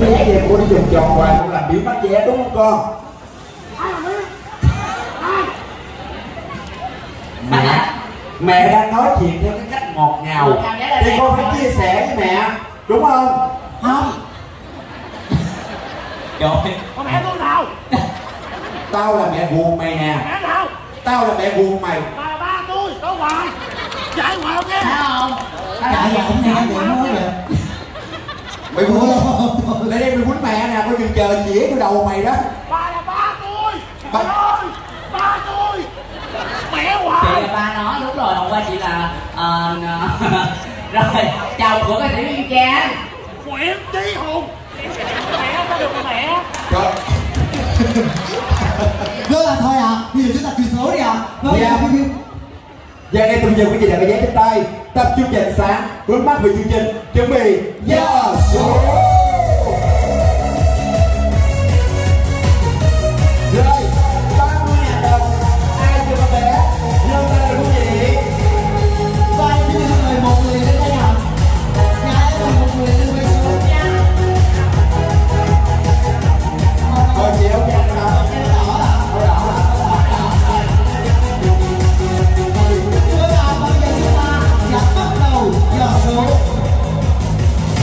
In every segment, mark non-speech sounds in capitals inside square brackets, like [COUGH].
vé về cô đi vòng tròn hoài cũng làm biến mất vé đúng không con mẹ mẹ đang nói chuyện theo cái cách ngọt ngào. Thì con phải chia sẻ với mẹ đúng không? Không. Trời. Con mẹ tôi nào? tao là mẹ ruột mày nè. Mẹ nào? Tao là mẹ ruột mày. Bà là ba tôi, có hoài. Chạy hoài không nghe? Thấy không? Chạy giờ không? nghe điện nói kìa mày quýnh để đây mày quýnh mẹ nè coi chừng chờ chĩa cái đầu mày đó. Bà là ba tôi. Ba- ơi, ba tôi. Mẹ chị hoài là ba nói đúng rồi hôm qua chị là ờ, [LAUGHS] rồi chồng của ca sĩ Trang. Nguyễn Trí Hùng Dạ. Và ngay từ giờ quý vị đã có giấy trên tay. Tập trung dành sáng, Hướng mắt về chương trình. Chuẩn bị Giờ số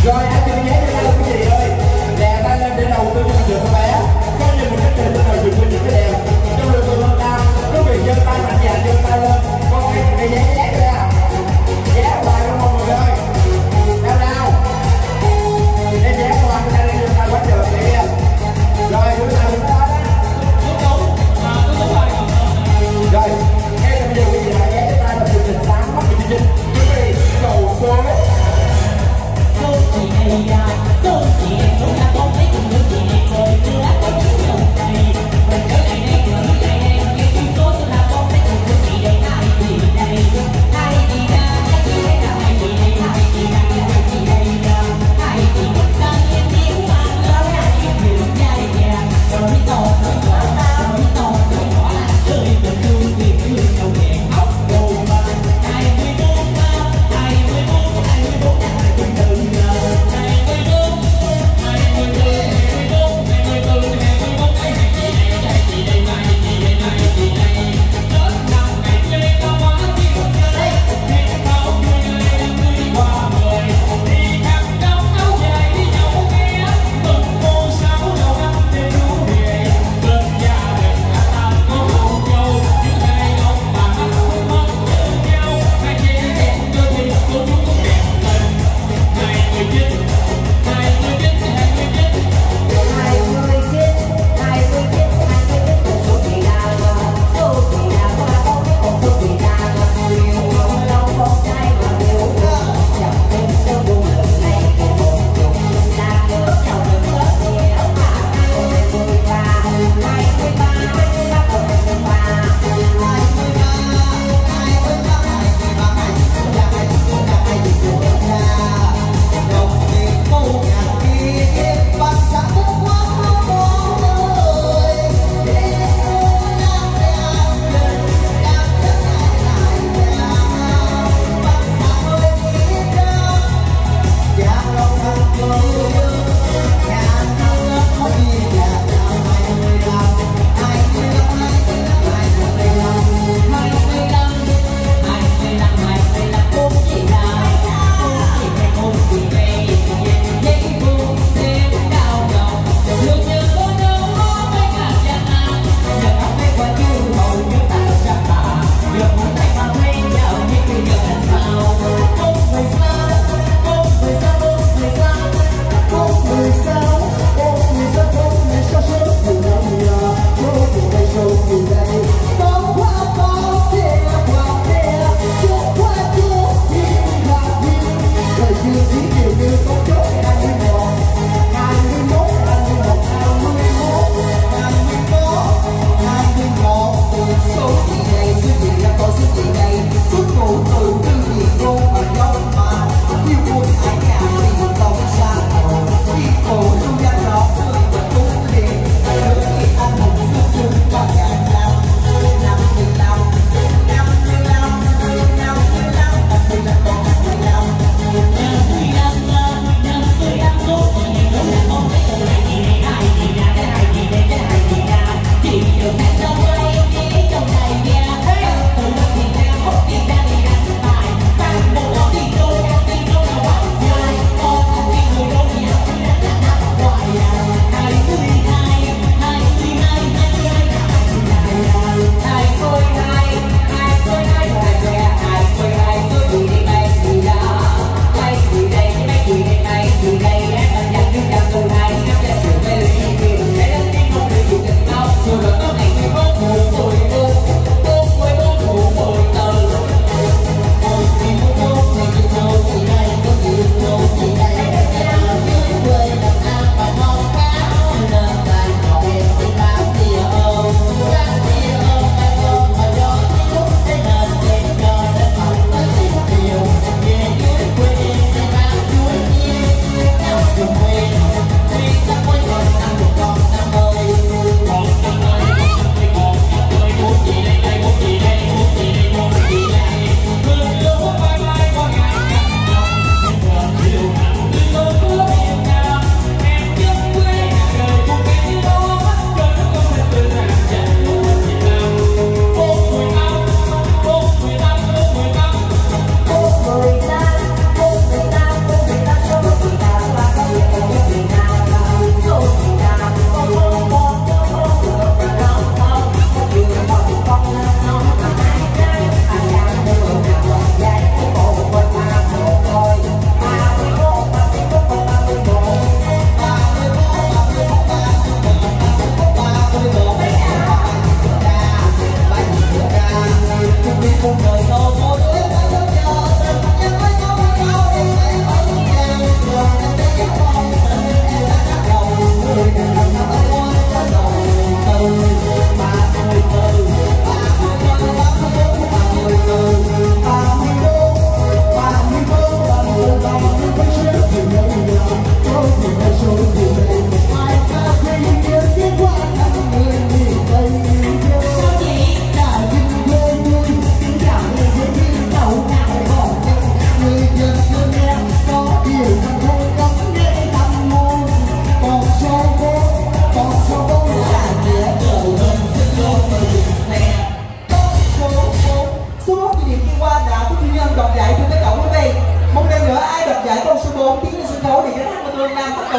bây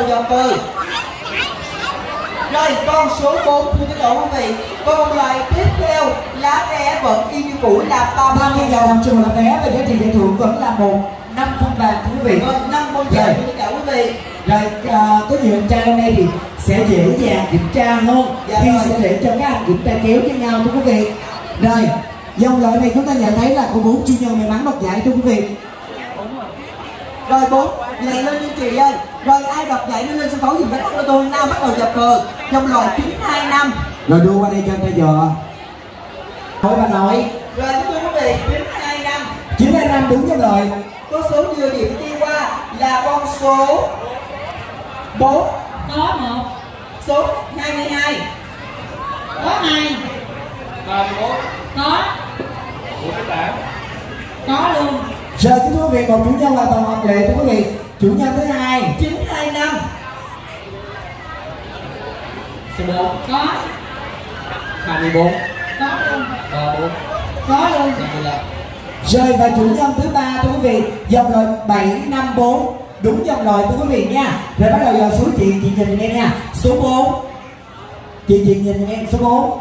dọc cờ rồi con số 4 thưa các cậu quý vị Còn loại tiếp theo lá vé vẫn y như cũ là 30 30 ngàn đồng cho một là vé và giá trị giải thưởng vẫn là một năm phong vàng thưa quý vị. Vâng, 5 con vàng thưa các cậu quý vị rồi à, có nhiều anh trai hôm nay thì sẽ dễ dàng kiểm tra hơn. Dạ khi rồi. sẽ để cho các anh kiểm tra kéo với nhau thưa quý vị. Rồi dòng loại này chúng ta nhận thấy là có bốn chuyên nhân may mắn đoạt giải thưa quý vị Rồi 4 Lẹ lên như chị ơi Rồi ai đọc giải nó lên sân khấu dùm cái tắt của tôi Nam bắt đầu dập cờ. Dòng loại 925 rồi đưa qua đây cho anh ta dò thôi bà nói Rồi thưa quý vị 925 chín hai năm. Đúng dòng loại Có số nhiều điểm đi qua là con số 4 có một. Số 22 có hai. Có. Có luôn giờ kính thưa quý vị một chủ nhân hoàn toàn hợp lệ thưa quý vị. Chủ nhân thứ hai 925 số 4 có. 24 có luôn. 34 có luôn. 55 Rồi và chủ nhân thứ ba thưa quý vị. Dòng loại 754 đúng dòng loại thưa quý vị nha. Rồi bắt đầu vào số chị chị nhìn em nha. Số 4 chị chị nhìn em số 4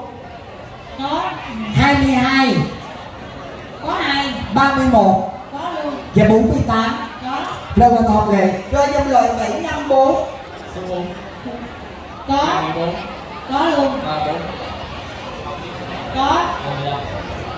có. 22 có hai. 31 và 48 có. Hoàn toàn hợp lệ. Rồi dòng loại 754 số 4 có. 24 có luôn. 34 có. 25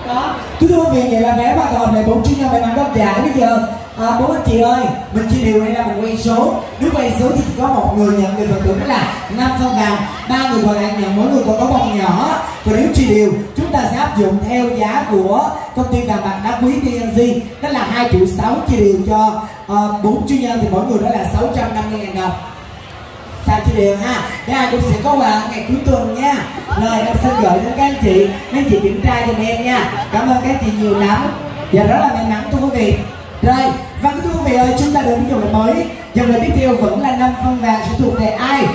có. Kính thưa quý vị vậy là vé toàn hợp lệ bốn chuyên nhân may mắn đáp giải bây giờ à, bốn anh chị ơi mình chia đều hay là mình quay số. Nếu quay số thì chỉ có một người nhận được phần thưởng đó là năm phong vàng ba người còn lại nhận mỗi người còn có một nhỏ. Còn nếu chia đều chúng ta sẽ áp dụng theo giá của công ty vàng bạc đá quý PNG đó là hai triệu sáu chia đều cho bốn bốn chuyên nhân thì mỗi người đó là 650 ngàn đồng. Sao chia đều ha? Để ai cũng sẽ có quà ngày cuối tuần nha. Rồi em xin gửi đến các anh chị mấy anh chị kiểm tra giùm em nha. Cảm ơn các anh chị nhiều lắm. Và rất là may mắn thưa quý vị rồi và thưa quý vị ơi chúng ta đến với dòng loại mới. Dòng đời tiếp theo vẫn là năm phân vàng sẽ thuộc về ai?